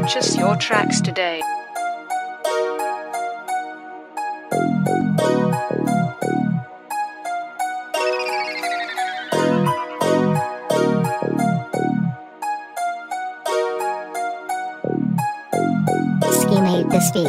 Purchase your tracks today. Schemate this beat.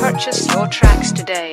Purchase your tracks today.